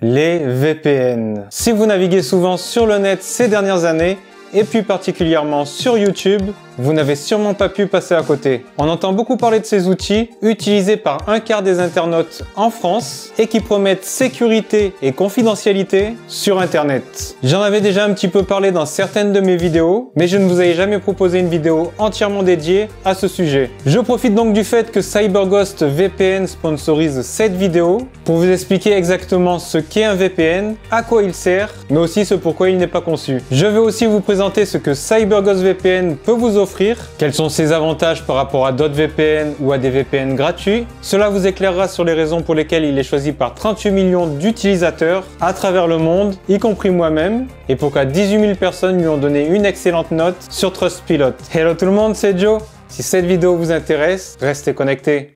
Les VPN. Si vous naviguez souvent sur le net ces dernières années, et plus particulièrement sur YouTube, vous n'avez sûrement pas pu passer à côté. On entend beaucoup parler de ces outils utilisés par un quart des internautes en France et qui promettent sécurité et confidentialité sur Internet. J'en avais déjà un petit peu parlé dans certaines de mes vidéos, mais je ne vous avais jamais proposé une vidéo entièrement dédiée à ce sujet. Je profite donc du fait que CyberGhost VPN sponsorise cette vidéo pour vous expliquer exactement ce qu'est un VPN, à quoi il sert, mais aussi ce pourquoi il n'est pas conçu. Je vais aussi vous présenter ce que CyberGhost VPN peut vous offrir quels sont ses avantages par rapport à d'autres VPN ou à des VPN gratuits. Cela vous éclairera sur les raisons pour lesquelles il est choisi par 38 millions d'utilisateurs à travers le monde, y compris moi-même, et pourquoi 18 000 personnes lui ont donné une excellente note sur Trustpilot. Hello tout le monde, c'est Joe. Si cette vidéo vous intéresse, restez connectés.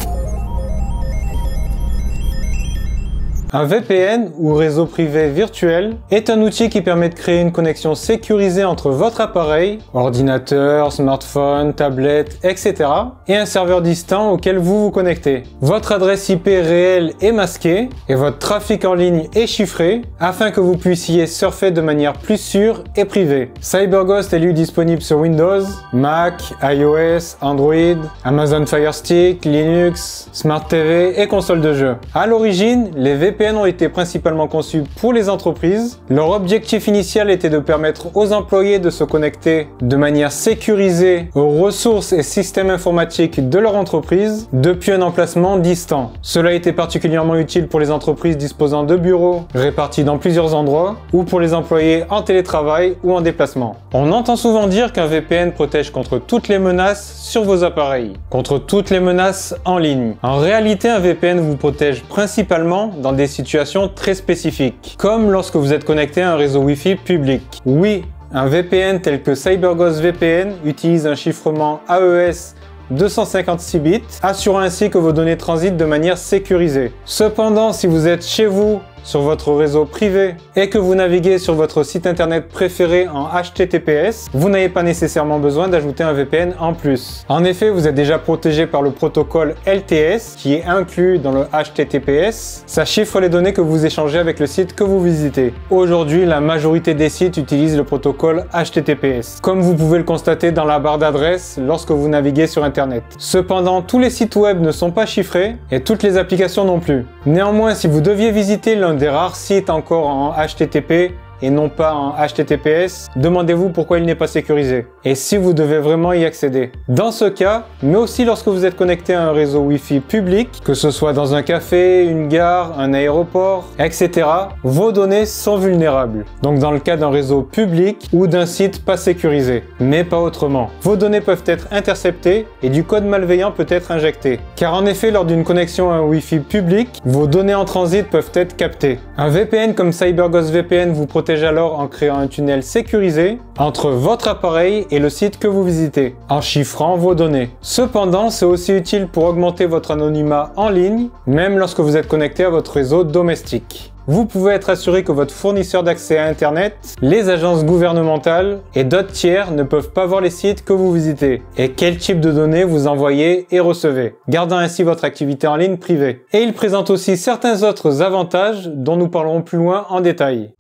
Un VPN ou réseau privé virtuel est un outil qui permet de créer une connexion sécurisée entre votre appareil, ordinateur, smartphone, tablette, etc. et un serveur distant auquel vous vous connectez. Votre adresse IP réelle est masquée et votre trafic en ligne est chiffré afin que vous puissiez surfer de manière plus sûre et privée. CyberGhost est lui disponible sur Windows, Mac, iOS, Android, Amazon Fire Stick, Linux, Smart TV et console de jeu. À l'origine, les VPN ont été principalement conçus pour les entreprises. Leur objectif initial était de permettre aux employés de se connecter de manière sécurisée aux ressources et systèmes informatiques de leur entreprise depuis un emplacement distant. Cela était particulièrement utile pour les entreprises disposant de bureaux répartis dans plusieurs endroits ou pour les employés en télétravail ou en déplacement. On entend souvent dire qu'un VPN protège contre toutes les menaces sur vos appareils, contre toutes les menaces en ligne. En réalité, un VPN vous protège principalement dans des situations très spécifiques, comme lorsque vous êtes connecté à un réseau Wi-Fi public. Oui, un VPN tel que CyberGhost VPN utilise un chiffrement AES 256 bits, assurant ainsi que vos données transitent de manière sécurisée. Cependant, si vous êtes chez vous sur votre réseau privé et que vous naviguez sur votre site internet préféré en HTTPS, vous n'avez pas nécessairement besoin d'ajouter un VPN en plus. En effet, vous êtes déjà protégé par le protocole LTS qui est inclus dans le HTTPS. Ça chiffre les données que vous échangez avec le site que vous visitez. Aujourd'hui, la majorité des sites utilisent le protocole HTTPS, comme vous pouvez le constater dans la barre d'adresse lorsque vous naviguez sur internet. Cependant, tous les sites web ne sont pas chiffrés et toutes les applications non plus. Néanmoins, si vous deviez visiter l'un des rares sites encore en HTTP et non pas en HTTPS, demandez-vous pourquoi il n'est pas sécurisé et si vous devez vraiment y accéder. Dans ce cas, mais aussi lorsque vous êtes connecté à un réseau Wi-Fi public, que ce soit dans un café, une gare, un aéroport, etc., vos données sont vulnérables. Donc dans le cas d'un réseau public ou d'un site pas sécurisé, mais pas autrement. Vos données peuvent être interceptées et du code malveillant peut être injecté. Car en effet, lors d'une connexion à un Wi-Fi public, vos données en transit peuvent être captées. Un VPN comme CyberGhost VPN vous protège alors en créant un tunnel sécurisé entre votre appareil et le site que vous visitez, en chiffrant vos données. Cependant, c'est aussi utile pour augmenter votre anonymat en ligne, même lorsque vous êtes connecté à votre réseau domestique. Vous pouvez être assuré que votre fournisseur d'accès à Internet, les agences gouvernementales et d'autres tiers ne peuvent pas voir les sites que vous visitez et quel type de données vous envoyez et recevez, gardant ainsi votre activité en ligne privée. Et il présente aussi certains autres avantages dont nous parlerons plus loin en détail.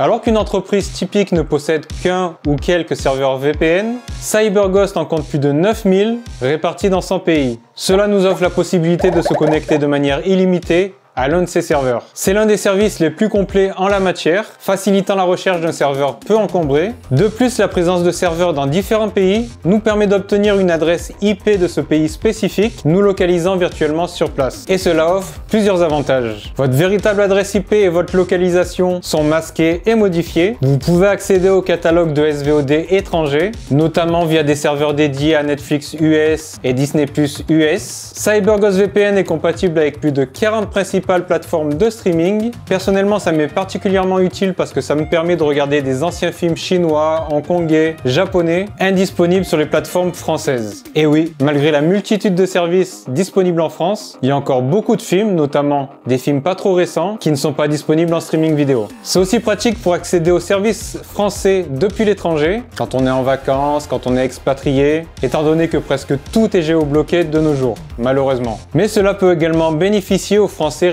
Alors qu'une entreprise typique ne possède qu'un ou quelques serveurs VPN, CyberGhost en compte plus de 9000 répartis dans 100 pays. Cela nous offre la possibilité de se connecter de manière illimitée à l'un de ses serveurs. C'est l'un des services les plus complets en la matière, facilitant la recherche d'un serveur peu encombré. De plus, la présence de serveurs dans différents pays nous permet d'obtenir une adresse IP de ce pays spécifique, nous localisant virtuellement sur place. Et cela offre plusieurs avantages. Votre véritable adresse IP et votre localisation sont masquées et modifiées. Vous pouvez accéder au catalogue de SVOD étrangers, notamment via des serveurs dédiés à Netflix US et Disney Plus US. CyberGhost VPN est compatible avec plus de 40 principes plateforme de streaming. Personnellement, ça m'est particulièrement utile parce que ça me permet de regarder des anciens films chinois, hongkongais, japonais, indisponibles sur les plateformes françaises. Et oui, malgré la multitude de services disponibles en France, il y a encore beaucoup de films, notamment des films pas trop récents, qui ne sont pas disponibles en streaming vidéo. C'est aussi pratique pour accéder aux services français depuis l'étranger, quand on est en vacances, quand on est expatrié, étant donné que presque tout est géobloqué de nos jours, malheureusement. Mais cela peut également bénéficier aux Français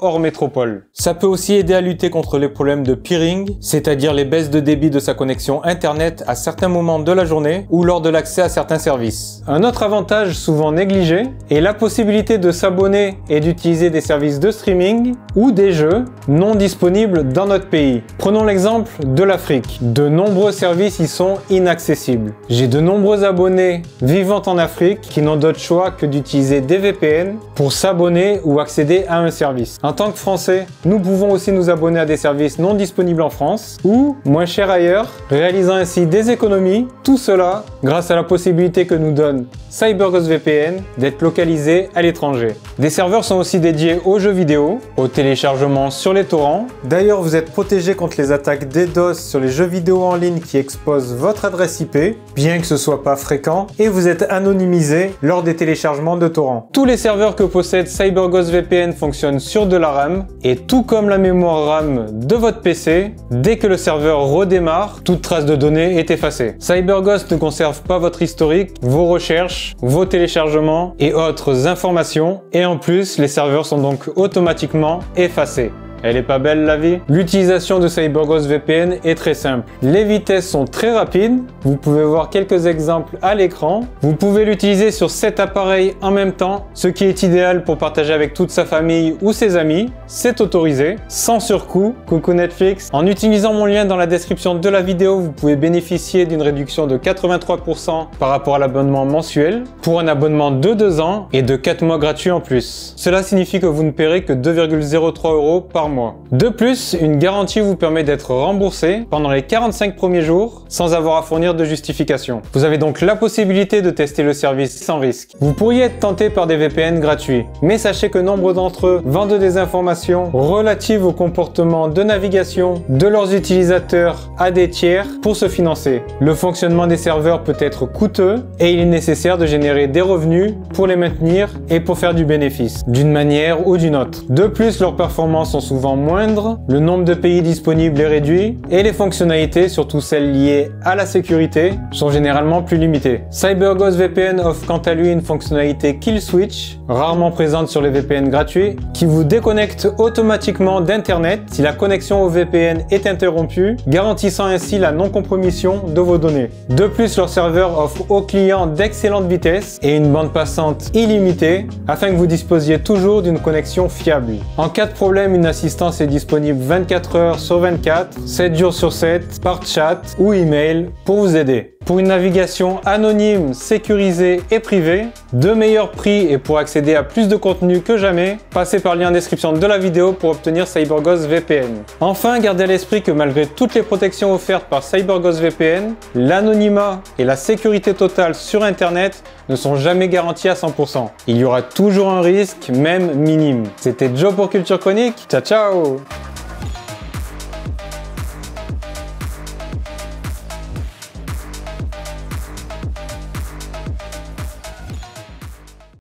hors métropole. Ça peut aussi aider à lutter contre les problèmes de peering, c'est-à-dire les baisses de débit de sa connexion internet à certains moments de la journée ou lors de l'accès à certains services. Un autre avantage souvent négligé est la possibilité de s'abonner et d'utiliser des services de streaming ou des jeux non disponibles dans notre pays. Prenons l'exemple de l'Afrique. De nombreux services y sont inaccessibles. J'ai de nombreux abonnés vivant en Afrique qui n'ont d'autre choix que d'utiliser des VPN pour s'abonner ou accéder à un service. En tant que Français, nous pouvons aussi nous abonner à des services non disponibles en France ou moins chers ailleurs, réalisant ainsi des économies, tout cela grâce à la possibilité que nous donne CyberGhost VPN d'être localisé à l'étranger. Des serveurs sont aussi dédiés aux jeux vidéo, au téléchargement sur les torrents. D'ailleurs, vous êtes protégé contre les attaques DDoS sur les jeux vidéo en ligne qui exposent votre adresse IP, bien que ce soit pas fréquent, et vous êtes anonymisé lors des téléchargements de torrents. Tous les serveurs que possède CyberGhost VPN fonctionnent sur de la RAM, et tout comme la mémoire RAM de votre PC, dès que le serveur redémarre, toute trace de données est effacée. CyberGhost ne conserve pas votre historique, vos recherches, vos téléchargements et autres informations, et en plus, les serveurs sont donc automatiquement effacés. Elle est pas belle la vie? L'utilisation de CyberGhost VPN est très simple. Les vitesses sont très rapides, vous pouvez voir quelques exemples à l'écran. Vous pouvez l'utiliser sur 7 appareils en même temps, ce qui est idéal pour partager avec toute sa famille ou ses amis. C'est autorisé, sans surcoût. Coucou Netflix En utilisant mon lien dans la description de la vidéo, vous pouvez bénéficier d'une réduction de 83% par rapport à l'abonnement mensuel, pour un abonnement de 2 ans et de 4 mois gratuits en plus. Cela signifie que vous ne paierez que 2,03 euros par mois. De plus, une garantie vous permet d'être remboursé pendant les 45 premiers jours sans avoir à fournir de justification. Vous avez donc la possibilité de tester le service sans risque. Vous pourriez être tenté par des VPN gratuits, mais sachez que nombre d'entre eux vendent des informations relatives au comportement de navigation de leurs utilisateurs à des tiers pour se financer. Le fonctionnement des serveurs peut être coûteux et il est nécessaire de générer des revenus pour les maintenir et pour faire du bénéfice, d'une manière ou d'une autre. De plus, leurs performances sont souvent moindres, le nombre de pays disponibles est réduit et les fonctionnalités, surtout celles liées à la sécurité, sont généralement plus limitées. CyberGhost VPN offre quant à lui une fonctionnalité Kill Switch, rarement présente sur les VPN gratuits, qui vous déconnecte automatiquement d'Internet si la connexion au VPN est interrompue, garantissant ainsi la non-compromission de vos données. De plus, leur serveur offre aux clients d'excellentes vitesses et une bande passante illimitée afin que vous disposiez toujours d'une connexion fiable. En cas de problème, une assistance est disponible 24 heures sur 24, 7 jours sur 7, par chat ou email pour vous aider. Pour une navigation anonyme, sécurisée et privée, de meilleurs prix et pour accéder à plus de contenu que jamais, passez par le lien en description de la vidéo pour obtenir CyberGhost VPN. Enfin, gardez à l'esprit que malgré toutes les protections offertes par CyberGhost VPN, l'anonymat et la sécurité totale sur Internet ne sont jamais garantis à 100%. Il y aura toujours un risque, même minime. C'était Joe pour Culture Chronique. Ciao ciao